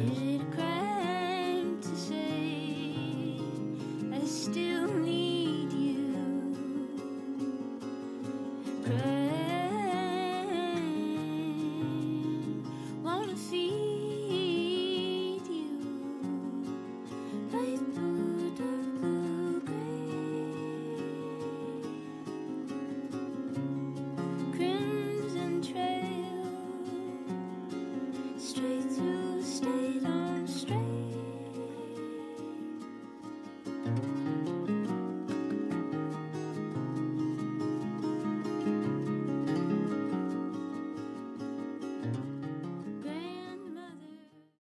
Is it a crime to say I still need?